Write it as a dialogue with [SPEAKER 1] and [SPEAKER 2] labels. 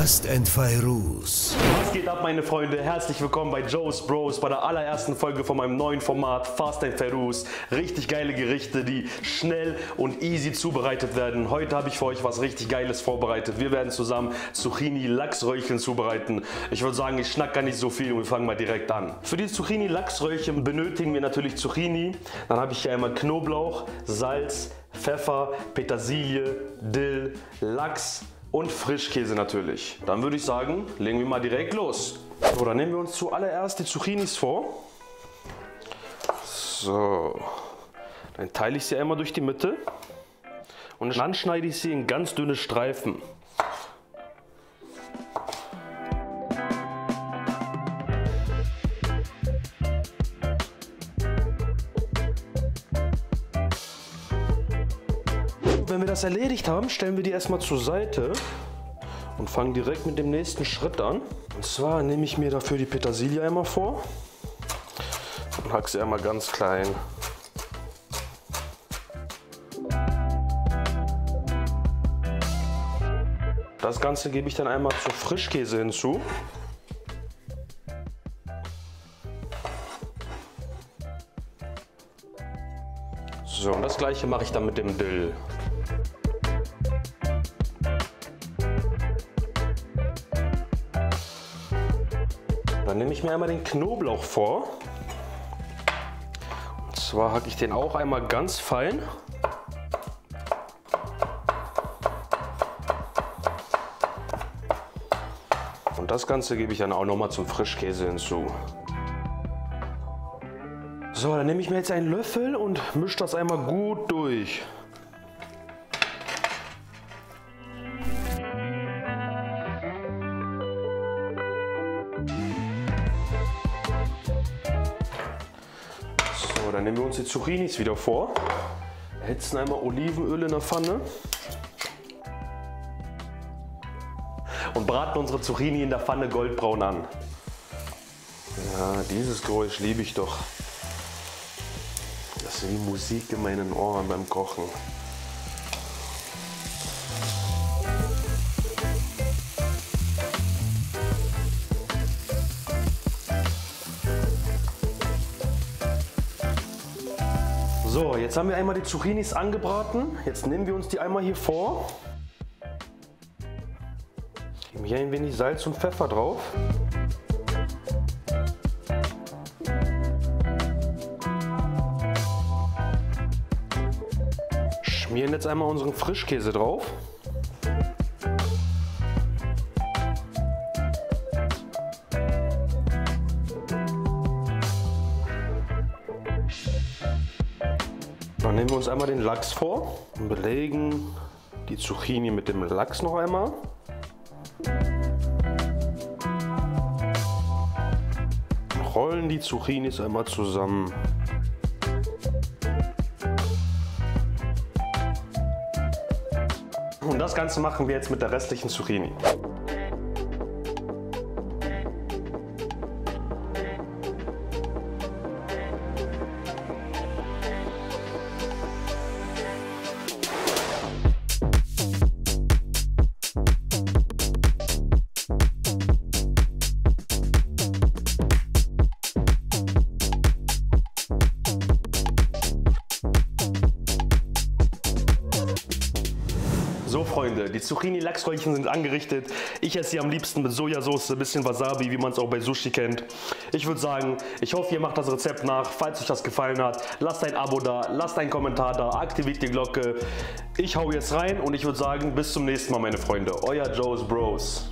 [SPEAKER 1] Fast and Fairuz.
[SPEAKER 2] Was geht ab, meine Freunde? Herzlich willkommen bei Joe's Bros, bei der allerersten Folge von meinem neuen Format Fast and Fairuz. Richtig geile Gerichte, die schnell und easy zubereitet werden. Heute habe ich für euch was richtig Geiles vorbereitet. Wir werden zusammen Zucchini Lachsröllchen zubereiten. Ich würde sagen, ich schnack gar nicht so viel und wir fangen mal direkt an. Für die Zucchini Lachsröllchen benötigen wir natürlich Zucchini. Dann habe ich hier einmal Knoblauch, Salz, Pfeffer, Petersilie, Dill, Lachs, und Frischkäse natürlich. Dann würde ich sagen, legen wir mal direkt los. So, dann nehmen wir uns zuallererst die Zucchinis vor. So, dann teile ich sie einmal durch die Mitte und dann schneide ich sie in ganz dünne Streifen. Wenn wir das erledigt haben, stellen wir die erstmal zur Seite und fangen direkt mit dem nächsten Schritt an. Und zwar nehme ich mir dafür die Petersilie einmal vor und hack sie einmal ganz klein. Das Ganze gebe ich dann einmal zu Frischkäse hinzu. So, und das gleiche mache ich dann mit dem Dill. Dann nehme ich mir einmal den Knoblauch vor. Und zwar hacke ich den auch einmal ganz fein. Und das Ganze gebe ich dann auch nochmal zum Frischkäse hinzu. So, dann nehme ich mir jetzt einen Löffel und mische das einmal gut durch. So, dann nehmen wir uns die Zucchinis wieder vor. Erhitzen einmal Olivenöl in der Pfanne. Und braten unsere Zucchini in der Pfanne goldbraun an. Ja, dieses Geräusch liebe ich doch. Das ist wie Musik in meinen Ohren beim Kochen. So, jetzt haben wir einmal die Zucchinis angebraten. Jetzt nehmen wir uns die einmal hier vor. Geben hier ein wenig Salz und Pfeffer drauf. Schmieren jetzt einmal unseren Frischkäse drauf. Nehmen wir uns einmal den Lachs vor und belegen die Zucchini mit dem Lachs noch einmal. Rollen die Zucchinis einmal zusammen. Und das Ganze machen wir jetzt mit der restlichen Zucchini. Freunde, die Zucchini-Lachsröllchen sind angerichtet. Ich esse sie am liebsten mit Sojasauce, ein bisschen Wasabi, wie man es auch bei Sushi kennt. Ich würde sagen, ich hoffe ihr macht das Rezept nach. Falls euch das gefallen hat, lasst ein Abo da, lasst einen Kommentar da, aktiviert die Glocke. Ich hau jetzt rein und ich würde sagen, bis zum nächsten Mal meine Freunde. Euer Joe's Bros.